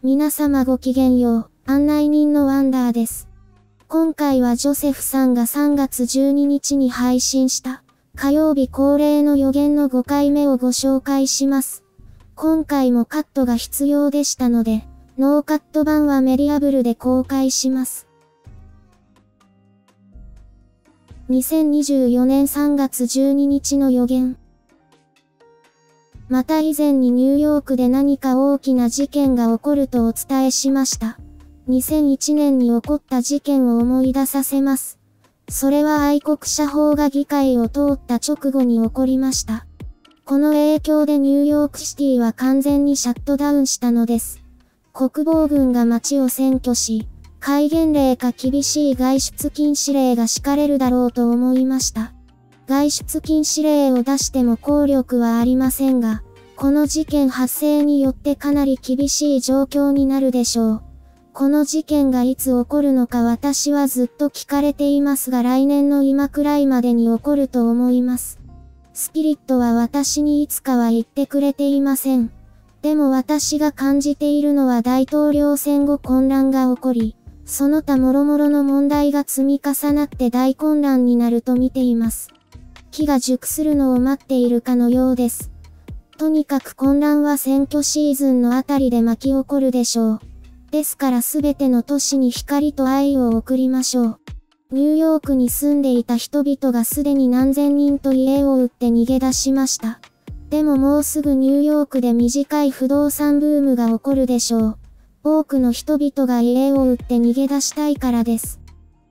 皆様ごきげんよう、案内人のワンダーです。今回はジョセフさんが3月12日に配信した、火曜日恒例の予言の5回目をご紹介します。今回もカットが必要でしたので、ノーカット版はメディアブルで公開します。2024年3月12日の予言。また以前にニューヨークで何か大きな事件が起こるとお伝えしました。2001年に起こった事件を思い出させます。それは愛国者法が議会を通った直後に起こりました。この影響でニューヨークシティは完全にシャットダウンしたのです。国防軍が街を占拠し、戒厳令か厳しい外出禁止令が敷かれるだろうと思いました。外出禁止令を出しても効力はありませんが、この事件発生によってかなり厳しい状況になるでしょう。この事件がいつ起こるのか私はずっと聞かれていますが来年の今くらいまでに起こると思います。スピリットは私にいつかは言ってくれていません。でも私が感じているのは大統領選後混乱が起こり、その他諸々の問題が積み重なって大混乱になると見ています。木が熟するのを待っているかのようです。とにかく混乱は選挙シーズンのあたりで巻き起こるでしょう。ですからすべての都市に光と愛を送りましょう。ニューヨークに住んでいた人々がすでに何千人と家を売って逃げ出しました。でももうすぐニューヨークで短い不動産ブームが起こるでしょう。多くの人々が家を売って逃げ出したいからです。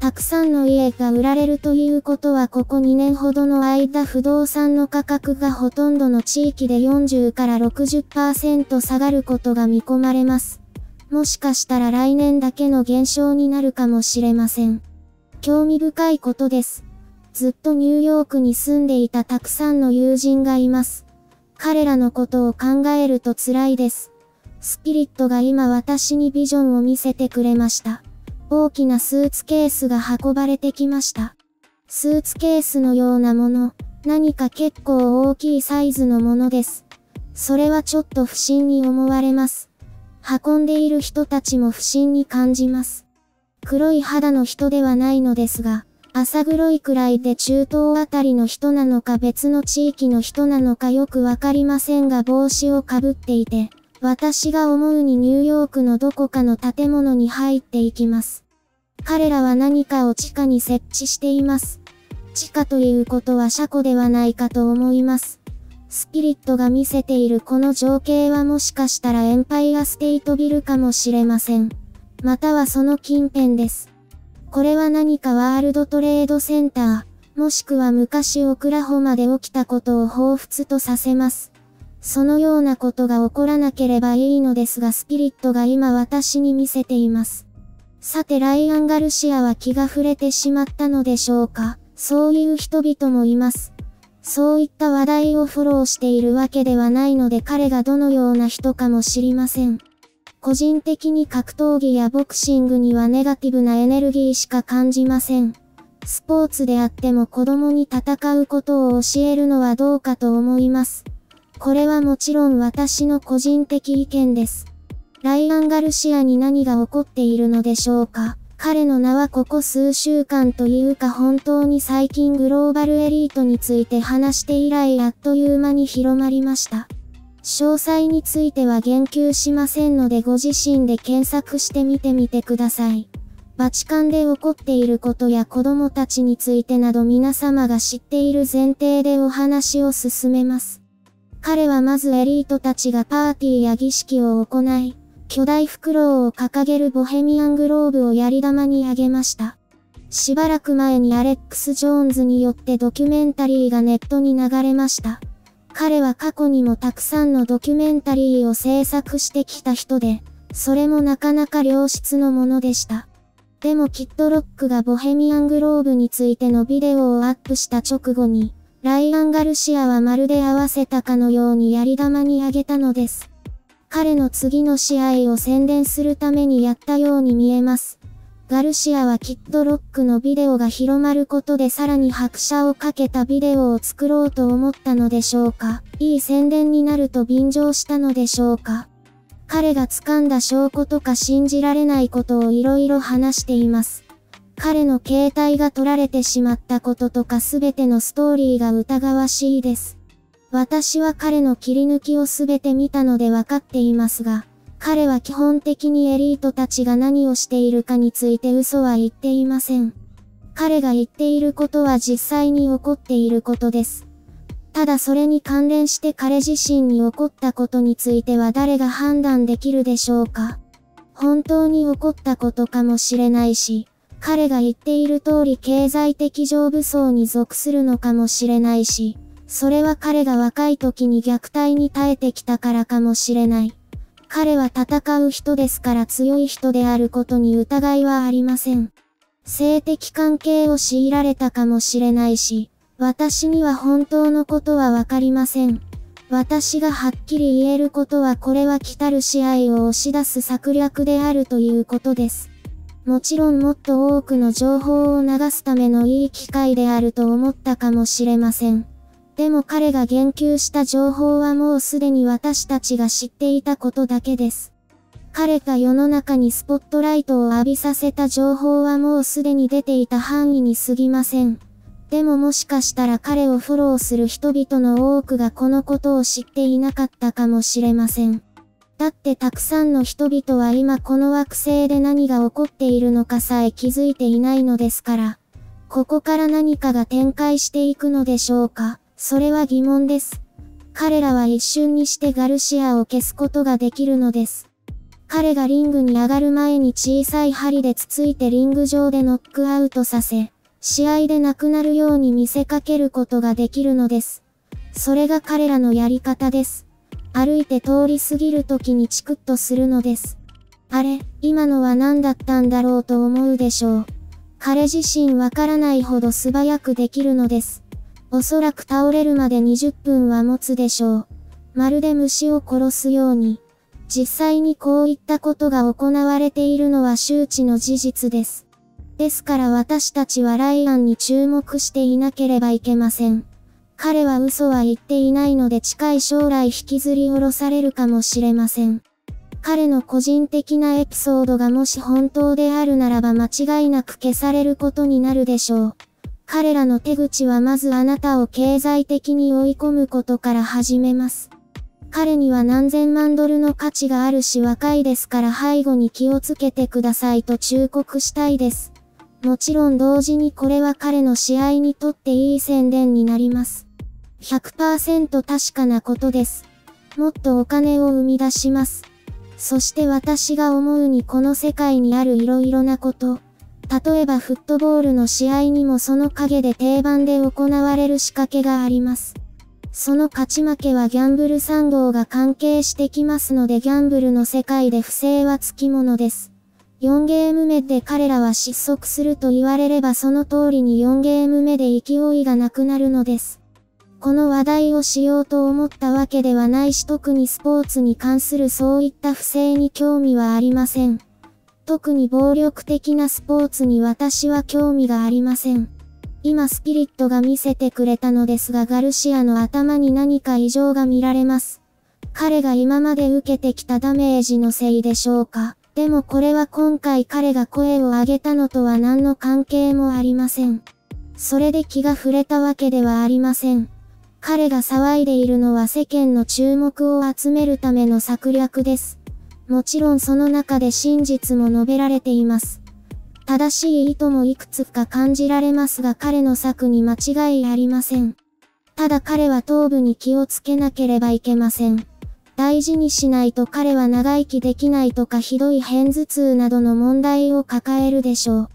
たくさんの家が売られるということはここ2年ほどの間不動産の価格がほとんどの地域で40から60%下がることが見込まれます。もしかしたら来年だけの減少になるかもしれません。興味深いことです。ずっとニューヨークに住んでいたたくさんの友人がいます。彼らのことを考えると辛いです。スピリットが今私にビジョンを見せてくれました。大きなスーツケースが運ばれてきました。スーツケースのようなもの、何か結構大きいサイズのものです。それはちょっと不審に思われます。運んでいる人たちも不審に感じます。黒い肌の人ではないのですが、朝黒いくらいで中東あたりの人なのか別の地域の人なのかよくわかりませんが帽子をかぶっていて、私が思うにニューヨークのどこかの建物に入っていきます。彼らは何かを地下に設置しています。地下ということは車庫ではないかと思います。スピリットが見せているこの情景はもしかしたらエンパイアステイトビルかもしれません。またはその近辺です。これは何かワールドトレードセンター、もしくは昔オクラホマで起きたことを彷彿とさせます。そのようなことが起こらなければいいのですがスピリットが今私に見せています。さてライアン・ガルシアは気が触れてしまったのでしょうかそういう人々もいます。そういった話題をフォローしているわけではないので彼がどのような人かも知りません。個人的に格闘技やボクシングにはネガティブなエネルギーしか感じません。スポーツであっても子供に戦うことを教えるのはどうかと思います。これはもちろん私の個人的意見です。ライアン・ガルシアに何が起こっているのでしょうか彼の名はここ数週間というか本当に最近グローバルエリートについて話して以来あっという間に広まりました。詳細については言及しませんのでご自身で検索してみてみてください。バチカンで起こっていることや子供たちについてなど皆様が知っている前提でお話を進めます。彼はまずエリートたちがパーティーや儀式を行い、巨大袋を掲げるボヘミアングローブを槍玉にあげました。しばらく前にアレックス・ジョーンズによってドキュメンタリーがネットに流れました。彼は過去にもたくさんのドキュメンタリーを制作してきた人で、それもなかなか良質のものでした。でもキッドロックがボヘミアングローブについてのビデオをアップした直後に、ライアン・ガルシアはまるで合わせたかのように槍玉にあげたのです。彼の次の試合を宣伝するためにやったように見えます。ガルシアはキッドロックのビデオが広まることでさらに拍車をかけたビデオを作ろうと思ったのでしょうか。いい宣伝になると便乗したのでしょうか。彼が掴んだ証拠とか信じられないことをいろいろ話しています。彼の携帯が取られてしまったこととかすべてのストーリーが疑わしいです。私は彼の切り抜きをすべて見たので分かっていますが、彼は基本的にエリートたちが何をしているかについて嘘は言っていません。彼が言っていることは実際に起こっていることです。ただそれに関連して彼自身に起こったことについては誰が判断できるでしょうか本当に起こったことかもしれないし、彼が言っている通り経済的上部層に属するのかもしれないし、それは彼が若い時に虐待に耐えてきたからかもしれない。彼は戦う人ですから強い人であることに疑いはありません。性的関係を強いられたかもしれないし、私には本当のことはわかりません。私がはっきり言えることはこれは来たる試合を押し出す策略であるということです。もちろんもっと多くの情報を流すためのいい機会であると思ったかもしれません。でも彼が言及した情報はもうすでに私たちが知っていたことだけです。彼が世の中にスポットライトを浴びさせた情報はもうすでに出ていた範囲に過ぎません。でももしかしたら彼をフォローする人々の多くがこのことを知っていなかったかもしれません。だってたくさんの人々は今この惑星で何が起こっているのかさえ気づいていないのですから。ここから何かが展開していくのでしょうか？それは疑問です。彼らは一瞬にしてガルシアを消すことができるのです。彼がリングに上がる前に小さい針でつついてリング上でノックアウトさせ、試合でなくなるように見せかけることができるのです。それが彼らのやり方です。歩いて通り過ぎる時にチクッとするのです。あれ、今のは何だったんだろうと思うでしょう。彼自身わからないほど素早くできるのです。おそらく倒れるまで20分は持つでしょう。まるで虫を殺すように。実際にこういったことが行われているのは周知の事実です。ですから私たちはライアンに注目していなければいけません。彼は嘘は言っていないので近い将来引きずり下ろされるかもしれません。彼の個人的なエピソードがもし本当であるならば間違いなく消されることになるでしょう。彼らの手口はまずあなたを経済的に追い込むことから始めます。彼には何千万ドルの価値があるし若いですから背後に気をつけてくださいと忠告したいです。もちろん同時にこれは彼の試合にとっていい宣伝になります。100%確かなことです。もっとお金を生み出します。そして私が思うにこの世界にある色々なこと。例えばフットボールの試合にもその陰で定番で行われる仕掛けがあります。その勝ち負けはギャンブル3号が関係してきますのでギャンブルの世界で不正はつきものです。4ゲーム目で彼らは失速すると言われればその通りに4ゲーム目で勢いがなくなるのです。この話題をしようと思ったわけではないし特にスポーツに関するそういった不正に興味はありません。特に暴力的なスポーツに私は興味がありません。今スピリットが見せてくれたのですがガルシアの頭に何か異常が見られます。彼が今まで受けてきたダメージのせいでしょうか。でもこれは今回彼が声を上げたのとは何の関係もありません。それで気が触れたわけではありません。彼が騒いでいるのは世間の注目を集めるための策略です。もちろんその中で真実も述べられています。正しい意図もいくつか感じられますが彼の策に間違いありません。ただ彼は頭部に気をつけなければいけません。大事にしないと彼は長生きできないとかひどい片頭痛などの問題を抱えるでしょう。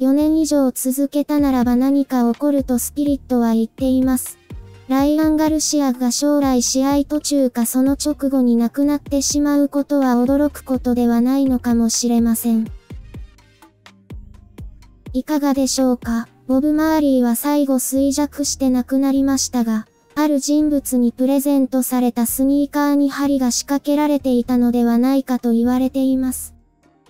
4年以上続けたならば何か起こるとスピリットは言っています。ライアン・ガルシアが将来試合途中かその直後に亡くなってしまうことは驚くことではないのかもしれません。いかがでしょうか？ボブ・マーリーは最後衰弱して亡くなりましたが、ある人物にプレゼントされたスニーカーに針が仕掛けられていたのではないかと言われています。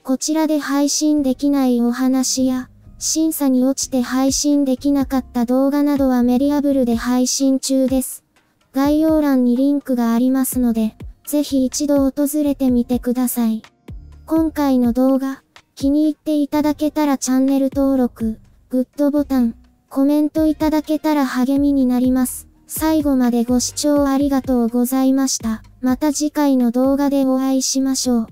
こちらで配信できないお話や、審査に落ちて配信できなかった動画などはメディアブルで配信中です。概要欄にリンクがありますので、ぜひ一度訪れてみてください。今回の動画、気に入っていただけたらチャンネル登録、グッドボタン、コメントいただけたら励みになります。最後までご視聴ありがとうございました。また次回の動画でお会いしましょう。